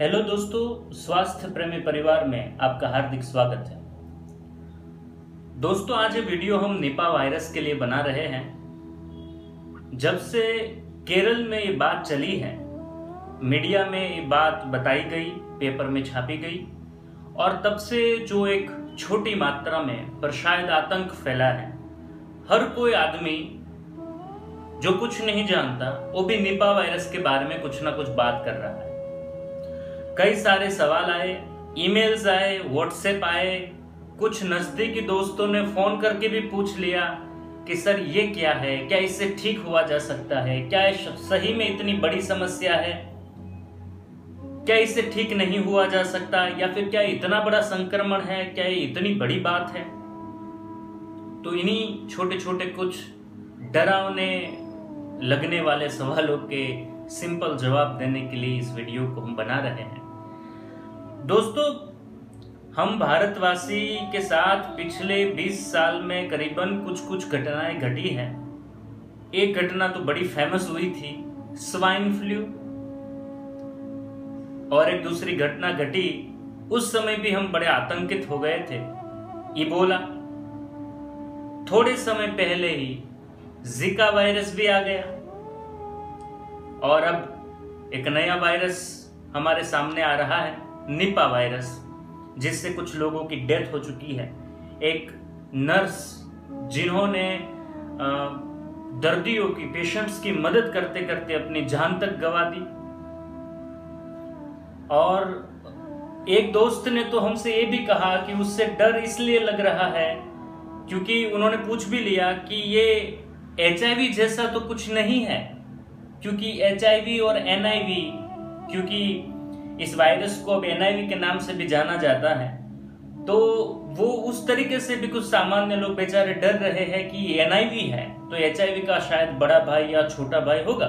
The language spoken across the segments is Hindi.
हेलो दोस्तों, स्वास्थ्य प्रेमी परिवार में आपका हार्दिक स्वागत है। दोस्तों, आज ये वीडियो हम निपा वायरस के लिए बना रहे हैं। जब से केरल में ये बात चली है, मीडिया में ये बात बताई गई, पेपर में छापी गई, और तब से जो एक छोटी मात्रा में पर शायद आतंक फैला है, हर कोई आदमी जो कुछ नहीं जानता, वो भी निपा वायरस के बारे में कुछ ना कुछ बात कर रहा है। कई सारे सवाल आए, ईमेल्स आए व्हाट्सएप आए। कुछ नजदीकी दोस्तों ने फ़ोन करके भी पूछ लिया कि, सर, ये क्या है? क्या इससे ठीक हुआ जा सकता है? क्या सही में इतनी बड़ी समस्या है? क्या इससे ठीक नहीं हुआ जा सकता? या फिर क्या इतना बड़ा संक्रमण है? क्या ये इतनी बड़ी बात है? तो इन्हीं छोटे छोटे कुछ डरावने लगने वाले सवालों के सिंपल जवाब देने के लिए इस वीडियो को हम बना रहे हैं। दोस्तों, हम भारतवासी के साथ पिछले 20 साल में करीबन कुछ कुछ घटनाएँ घटी हैं। एक घटना तो बड़ी फ़ेमस हुई थी स्वाइन फ्लू और एक दूसरी घटना घटी, उस समय भी हम बड़े आतंकित हो गए थे। इबोला थोड़े समय पहले ही जिका वायरस भी आ गया। और अब एक नया वायरस हमारे सामने आ रहा है। निपा वायरस, जिससे कुछ लोगों की डेथ हो चुकी है। एक नर्स जिन्होंने दर्दियों की, पेशेंट्स की मदद करते करते अपनी जान तक गवा दी। और एक दोस्त ने तो हमसे ये भी कहा कि उससे डर इसलिए लग रहा है, क्योंकि उन्होंने पूछ भी लिया कि ये एच जैसा तो कुछ नहीं है, क्योंकि एचआईवी और एनआईवी, क्योंकि इस वायरस को अब एनआईवी के नाम से भी जाना जाता है। तो वो उस तरीके से भी कुछ सामान्य लोग बेचारे डर रहे हैं कि एनआईवी है तो एचआईवी का शायद बड़ा भाई या छोटा भाई होगा।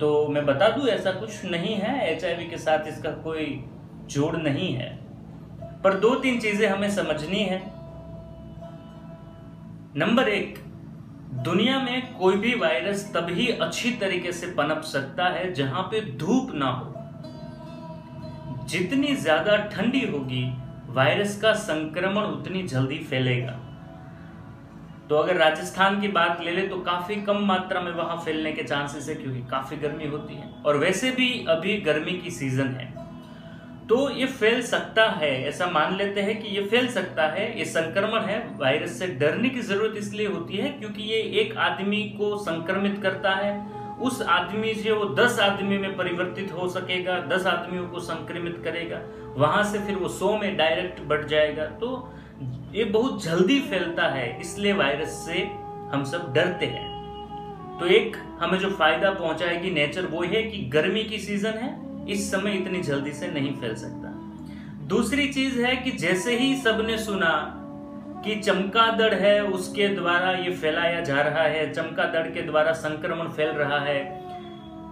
तो मैं बता दूँ, ऐसा कुछ नहीं है, एचआईवी के साथ इसका कोई जोड़ नहीं है। पर दो तीन चीज़ें हमें समझनी है। नंबर एक, दुनिया में कोई भी वायरस तभी अच्छी तरीके से पनप सकता है जहाँ पे धूप ना हो। जितनी ज़्यादा ठंडी होगी, वायरस का संक्रमण उतनी जल्दी फैलेगा। तो अगर राजस्थान की बात ले ले तो काफ़ी कम मात्रा में वहाँ फैलने के चांसेस है, क्योंकि काफ़ी गर्मी होती है। और वैसे भी अभी गर्मी की सीज़न है। तो ये फैल सकता है, ऐसा मान लेते हैं कि ये फैल सकता है, ये संक्रमण है, वायरस से डरने की ज़रूरत इसलिए होती है क्योंकि ये एक आदमी को संक्रमित करता है उस आदमी से वो दस आदमी में परिवर्तित हो सकेगा, दस आदमियों को संक्रमित करेगा, वहाँ से फिर वो सौ में डायरेक्ट बढ़ जाएगा। तो ये बहुत जल्दी फैलता है, इसलिए वायरस से हम सब डरते हैं। तो एक हमें जो फ़ायदा पहुंचाएगी नेचर, वो है कि गर्मी की सीज़न है, इस समय इतनी जल्दी से नहीं फैल सकता। दूसरी चीज़ है कि जैसे ही सबने सुना कि चमकादड़ है उसके द्वारा ये फैलाया जा रहा है, चमकादड़ के द्वारा संक्रमण फैल रहा है।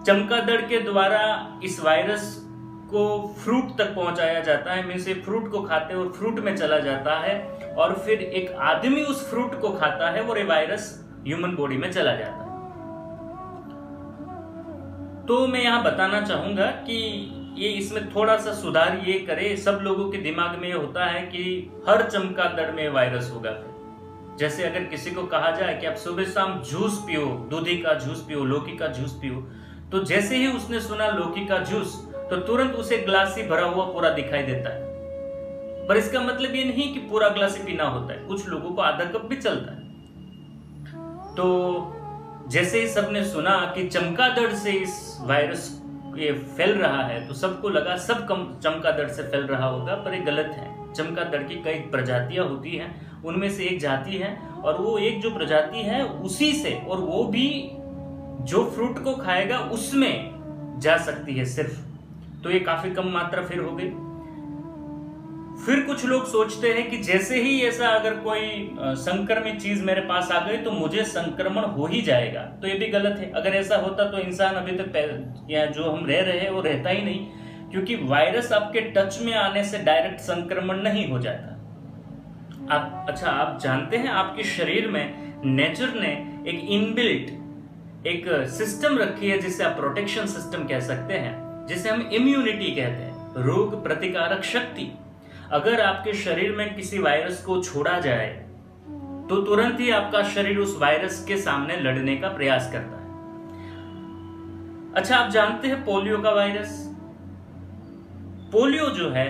चमकादड़ के द्वारा इस वायरस को फ्रूट तक पहुँचाया जाता है मीन से फ्रूट को खाते और फ्रूट में चला जाता है और फिर एक आदमी उस फ्रूट को खाता है और ये वायरस ह्यूमन बॉडी में चला जाता है। तो मैं यहाँ बताना चाहूँगा कि ये इसमें थोड़ा सा सुधार ये करे, सब लोगों के दिमाग में ये होता है कि हर चमकादड़ में वायरस होगा। जैसे अगर किसी को कहा जाए कि आप सुबह शाम जूस पियो, दूधी का जूस पियो, लौकी का जूस पियो तो जैसे ही उसने सुना लौकी का जूस तो तुरंत उसे ग्लास ही भरा हुआ पूरा दिखाई देता है। पर इसका मतलब ये नहीं कि पूरा ग्लास ही पीना होता है, कुछ लोगों को आधा कप भी चलता है। तो जैसे ही सबने सुना कि चमकादड़ से इस वायरस ये फैल रहा है तो सबको लगा, सब कम, चमकादड़ से फैल रहा होगा, पर ये गलत है। चमकादड़ की कई प्रजातियाँ होती हैं, उनमें से एक जाति है, और वो एक जो प्रजाति है, उसी से, और वो भी जो फ्रूट को खाएगा, उसमें जा सकती है सिर्फ़। तो ये काफ़ी कम मात्रा फिर हो गई। फिर कुछ लोग सोचते हैं कि जैसे ही ऐसा अगर कोई संक्रमित चीज़ मेरे पास आ गई तो मुझे संक्रमण हो ही जाएगा। तो ये भी गलत है। अगर ऐसा होता तो इंसान अभी तक या जो हम रह रहे हैं, वो रहता ही नहीं। क्योंकि वायरस आपके टच में आने से डायरेक्ट संक्रमण नहीं हो जाता। आप अच्छा आप जानते हैं आपके शरीर में, नेचर ने एक इनबिल्ट, एक सिस्टम रखी है जिसे आप प्रोटेक्शन सिस्टम कह सकते हैं, जिसे हम इम्यूनिटी कहते हैं, रोग प्रतिकारक शक्ति। अगर आपके शरीर में किसी वायरस को छोड़ा जाए तो तुरंत ही आपका शरीर उस वायरस के सामने लड़ने का प्रयास करता है। अच्छा आप जानते हैं पोलियो का वायरस? पोलियो जो है,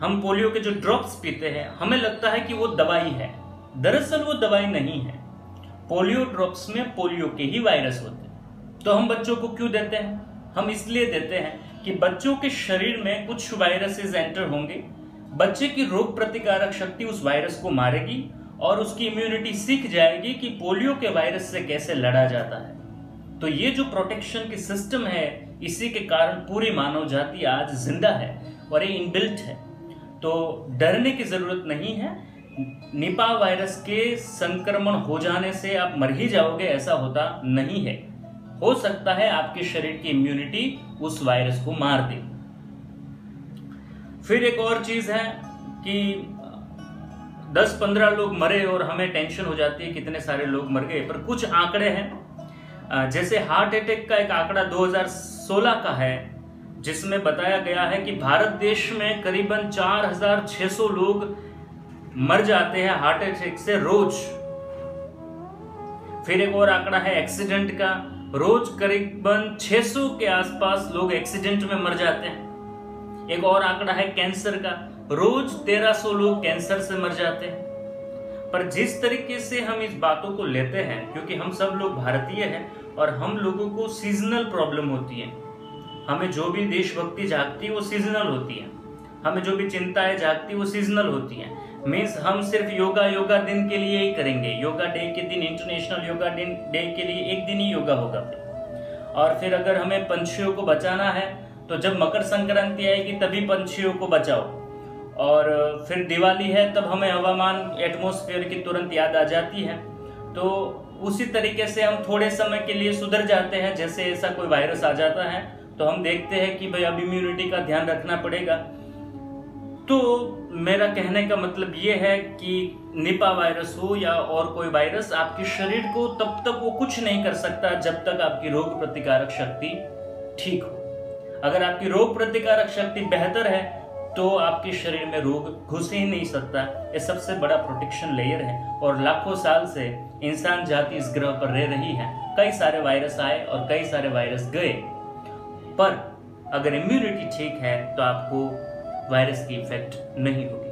हम पोलियो के जो ड्रॉप्स पीते हैं, हमें लगता है कि वो दवाई है। दरअसल वो दवाई नहीं है। पोलियो ड्रॉप्स में पोलियो के ही वायरस होते हैं। तो हम बच्चों को क्यों देते हैं? हम इसलिए देते हैं कि बच्चों के शरीर में कुछ वायरसेस एंटर होंगे बच्चे की रोग प्रतिकारक शक्ति उस वायरस को मारेगी और उसकी इम्यूनिटी सीख जाएगी कि पोलियो के वायरस से कैसे लड़ा जाता है। तो ये जो प्रोटेक्शन की सिस्टम है, इसी के कारण पूरी मानव जाति आज ज़िंदा है और ये इनबिल्ट है। तो डरने की ज़रूरत नहीं है। निपा वायरस के संक्रमण हो जाने से आप मर ही जाओगे, ऐसा होता नहीं है। हो सकता है आपके शरीर की इम्यूनिटी उस वायरस को मार दे। फिर एक और चीज़ है कि 10-15 लोग मरे और हमें टेंशन हो जाती है कितने सारे लोग मर गए पर कुछ आंकड़े हैं। जैसे हार्ट अटैक का एक आंकड़ा 2016 का है जिसमें बताया गया है कि भारत देश में करीबन 4,600 लोग मर जाते हैं हार्ट अटैक से रोज। फिर एक और आंकड़ा है एक्सीडेंट का रोज करीबन 600 के आसपास लोग एक्सीडेंट में मर जाते हैं। एक और आंकड़ा है कैंसर का। रोज 1300 लोग कैंसर से मर जाते हैं। पर जिस तरीके से हम इस बातों को लेते हैं, क्योंकि हम सब लोग भारतीय हैं और हम लोगों को सीजनल प्रॉब्लम होती है। हमें जो भी देशभक्ति जागती है, वो सीजनल होती है। हमें जो भी चिंताएँ जागती वो सीजनल होती है। मीन्स हम सिर्फ़ योगा योगा दिन के लिए ही करेंगे। योगा डे के दिन इंटरनेशनल योगा डे के लिए एक दिन ही योगा होगा। और फिर अगर हमें पंछियों को बचाना है तो जब मकर संक्रांति आएगी, तभी पंछियों को बचाओ। और फिर दिवाली है, तब हमें हवामान एटमोस्फेयर की तुरंत याद आ जाती है। तो उसी तरीके से हम थोड़े समय के लिए सुधर जाते हैं, जैसे ऐसा कोई वायरस आ जाता है तो हम देखते हैं कि भाई अब इम्यूनिटी का ध्यान रखना पड़ेगा। तो मेरा कहने का मतलब ये है कि निपा वायरस हो या और कोई वायरस आपके शरीर को तब तक वो कुछ नहीं कर सकता जब तक आपकी रोग प्रतिकारक शक्ति ठीक हो। अगर आपकी रोग प्रतिकारक शक्ति बेहतर है तो आपके शरीर में रोग घुस ही नहीं सकता। ये सबसे बड़ा प्रोटेक्शन लेयर है और लाखों साल से इंसान जाति इस ग्रह पर रह रही है। कई सारे वायरस आए और कई सारे वायरस गए। पर अगर इम्यूनिटी ठीक है तो आपको वायरस की इफ़ेक्ट नहीं होगी।